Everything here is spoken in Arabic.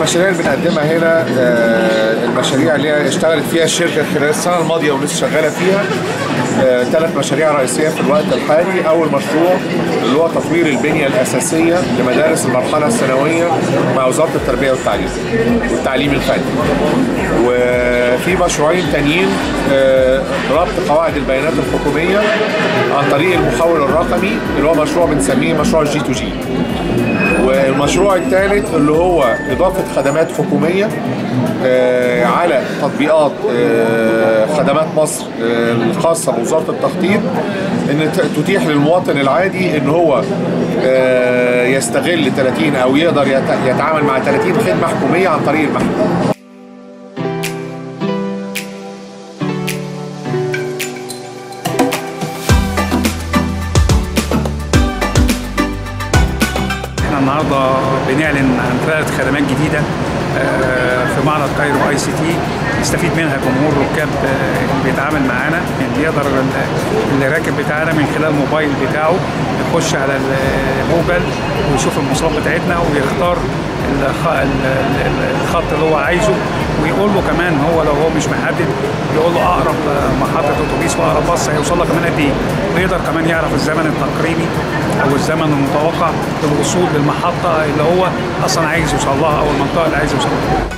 المشاريع اللي بنقدمها هنا آه، المشاريع اللي اشتغلت فيها الشركة خلال السنة الماضية ولسه شغالة فيها ثلاث مشاريع رئيسية في الوقت الحالي. أول مشروع اللي هو تطوير البنية الأساسية لمدارس المرحلة الثانوية مع وزارة التربية والتعليم والتعليم الفني. وفي مشروعين تانيين آه، ربط قواعد البيانات الحكومية عن طريق المحول الرقمي اللي هو مشروع بنسميه مشروع G2G والمشروع الثالث اللي هو إضافة خدمات حكومية آه، على تطبيقات آه، خدمات مصر آه، الخاصة بوزارة التخطيط ت- تتيح للمواطن العادي إن هو يستغل 30 أو يقدر يت- يتعامل مع 30 خدمة حكومية عن طريق المحكمة. النهارده بنعلن عن ثلاث خدمات جديدة آه، في معرض Cairo ICT. يستفيد منها جمهور ركاب آه، اللي بيتعامل معانا يعني يقدر ال- اللي راكب بتاعنا من خلال الموبايل بتاعه يخش على جوجل ويشوف المواصلات بتاعتنا ويختار الخ- ال- ال- الخط اللي هو عايزه ويقول له كمان هو لو هو مش محدد يقول له أقرب محطة اتوبيس واقرب باص هيوصل لك كمان قد إيه ويقدر كمان يعرف الزمن التقريبي أو الزمن المتوقع للوصول للمحطة اللي هو أصلا عايز يوصل لها أو المنطقة اللي عايز يوصل لها.